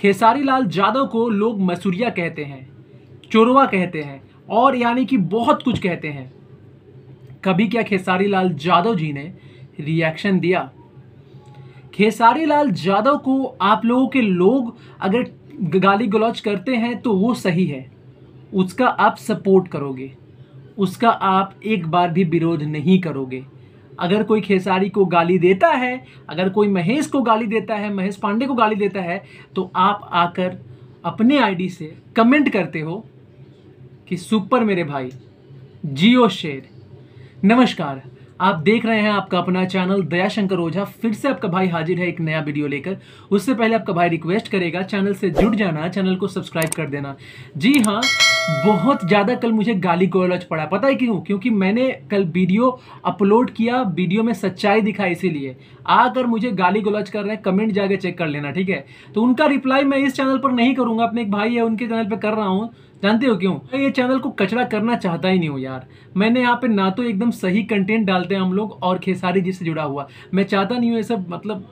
खेसारी लाल यादव को लोग मसूरिया कहते हैं, चोरवा कहते हैं और यानी कि बहुत कुछ कहते हैं। कभी क्या खेसारी लाल यादव जी ने रिएक्शन दिया? खेसारी लाल यादव को आप लोगों के लोग अगर गाली गलौज करते हैं तो वो सही है। उसका आप सपोर्ट करोगे। उसका आप एक बार भी विरोध नहीं करोगे। अगर कोई खेसारी को गाली देता है, अगर कोई महेश को गाली देता है, महेश पांडे को गाली देता है तो आप आकर अपने आईडी से कमेंट करते हो कि सुपर मेरे भाई, जियो शेर। नमस्कार, आप देख रहे हैं आपका अपना चैनल दयाशंकर ओझा। फिर से आपका भाई हाजिर है एक नया वीडियो लेकर। उससे पहले आपका भाई रिक्वेस्ट करेगा चैनल से जुड़ जाना चैनल को सब्सक्राइब कर देना। जी हाँ बहुत ज़्यादा कल मुझे गाली गलौज पड़ा। पता है क्यों? क्योंकि मैंने कल वीडियो अपलोड किया, वीडियो में सच्चाई दिखाई इसीलिए। आकर मुझे गाली गलौज कर रहे हैं, कमेंट जाके चेक कर लेना, ठीक है? तो उनका रिप्लाई मैं इस चैनल पर नहीं करूँगा, अपने एक भाई है, उनके चैनल पर कर रहा हूँ। जानते हो क्यों? ये चैनल को कचरा करना चाहता ही नहीं हूँ यार। मैंने यहाँ पे ना तो एकदम सही कंटेंट डालते हैं हम लोग, और खेसारी जी से जुड़ा हुआ। मैं चाहता नहीं हूँ ये सब मतलब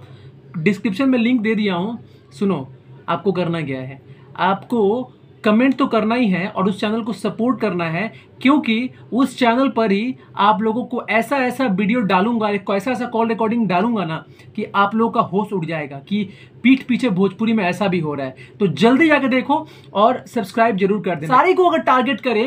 डिस्क्रिप्शन में लिंक दे दिया हूँ। सुनो, आपको करना क्या है? आपको कमेंट तो करना ही है और उस चैनल को सपोर्ट करना है, क्योंकि उस चैनल पर ही आप लोगों को ऐसा ऐसा वीडियो डालूँगा ऐसा ऐसा कॉल रिकॉर्डिंग डालूँगा ना कि आप लोगों का होश उड़ जाएगा कि पीठ पीछे भोजपुरी में ऐसा भी हो रहा है। तो जल्दी जाकर देखो और सब्सक्राइब ज़रूर कर देना। सारी को अगर टारगेट करे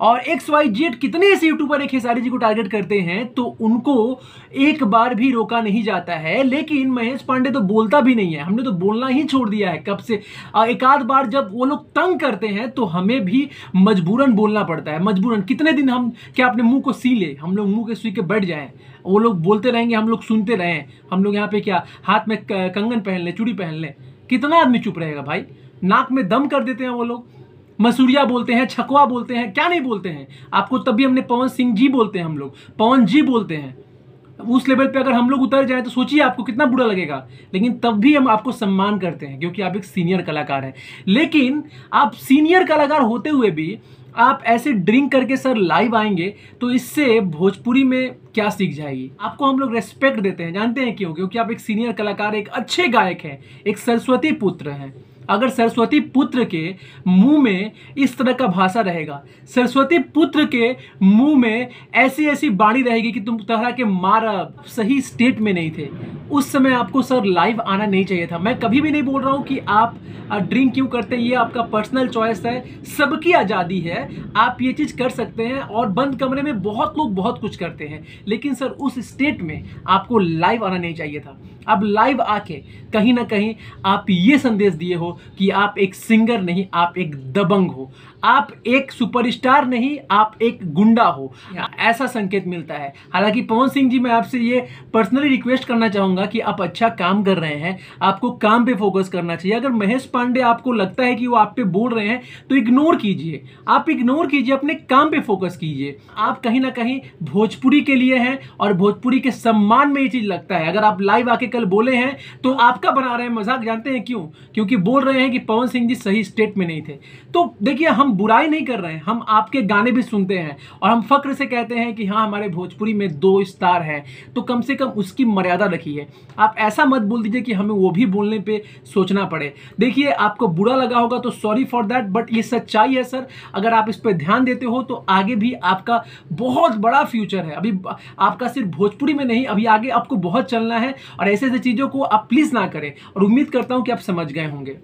और एक्स वाई जेड कितने ऐसे यूट्यूबर एक खेसारी जी को टारगेट करते हैं तो उनको एक बार भी रोका नहीं जाता है। लेकिन महेश पांडे तो बोलता भी नहीं है। हमने तो बोलना ही छोड़ दिया है कब से। एक आध बार जब वो लोग तंग करते हैं तो हमें भी मजबूरन बोलना पड़ता है। मजबूरन, कितने दिन हम क्या अपने मुँह को सी ले? हम लोग मुँह के सुई के बैठ जाएँ। वो लोग बोलते रहेंगे, हम लोग सुनते रहें। हम लोग यहाँ पे क्या, हाथ में कंगन पहन लें, चूड़ी पहन लें। कितना आदमी चुप रहेगा भाई? नाक में दम कर देते हैं वो लोग। मसूरिया बोलते हैं छकवा बोलते हैं, क्या नहीं बोलते हैं? आपको तभी हमने पवन सिंह जी बोलते हैं हम लोग। पवन जी बोलते हैं। उस लेवल पे अगर हम लोग उतर जाए तो सोचिए आपको कितना बुरा लगेगा। लेकिन तब भी हम आपको सम्मान करते हैं, क्योंकि आप एक सीनियर कलाकार हैं। लेकिन आप सीनियर कलाकार होते हुए भी आप ऐसे ड्रिंक करके सर लाइव आएँगे तो इससे भोजपुरी में क्या सीख जाएगी? आपको हम लोग रेस्पेक्ट देते हैं। जानते हैं क्यों? क्योंकि आप एक सीनियर कलाकार, एक अच्छे गायक हैं, एक सरस्वती पुत्र हैं। अगर सरस्वती पुत्र के मुँह में इस तरह का भाषा रहेगा, सरस्वती पुत्र के मुँह में ऐसी ऐसी बाणी रहेगी कि तुम तरह के मारा, सही स्टेट में नहीं थे। उस समय आपको सर लाइव आना नहीं चाहिए था। मैं कभी भी नहीं बोल रहा हूँ कि आप ड्रिंक क्यों करते हैं, ये आपका पर्सनल चॉइस है, सबकी आज़ादी है, आप ये चीज़ कर सकते हैं और बंद कमरे में बहुत लोग बहुत कुछ करते हैं। लेकिन सर, उस स्टेट में आपको लाइव आना नहीं चाहिए था। अब लाइव आके कहीं ना कहीं आप ये संदेश दिए हो कि आप एक सिंगर नहीं, आप एक दबंग हो। आप एक सुपरस्टार नहीं आप एक गुंडा हो। ऐसा संकेत मिलता है। हालाँकि पवन सिंह जी मैं आपसे ये पर्सनली रिक्वेस्ट करना चाहूँगा कि आप अच्छा काम कर रहे हैं आपको काम पे फोकस करना चाहिए। अगर महेश पांडे आपको लगता है कि वो आप पे बोल रहे हैं तो इग्नोर कीजिए। आप इग्नोर कीजिए अपने काम पे फोकस कीजिए। आप कहीं ना कहीं भोजपुरी के लिए हैं और भोजपुरी के सम्मान में ये चीज़ लगता है। अगर आप लाइव आके कल बोले हैं तो आपका बना रहे हैं मज़ाक। जानते हैं क्यों? क्योंकि बोल रहे हैं कि पवन सिंह जी सही स्टेट में नहीं थे। तो देखिए हम बुराई नहीं कर रहे हैं, हम आपके गाने भी सुनते हैं और हम फक्र से कहते हैं कि हाँ हमारे भोजपुरी में दो स्टार हैं तो कम से कम उसकी मर्यादा रखिए आप ऐसा मत बोल दीजिए कि हमें वो भी बोलने पे सोचना पड़े। देखिए, आपको बुरा लगा होगा तो सॉरी फॉर दैट बट ये सच्चाई है सर अगर आप इस पर ध्यान देते हो तो आगे भी आपका बहुत बड़ा फ्यूचर है। अभी आपका सिर्फ़ भोजपुरी में नहीं, अभी आगे आपको बहुत चलना है और ऐसे ऐसे चीज़ों को आप प्लीज़ ना करें। और उम्मीद करता हूँ कि आप समझ गए होंगे।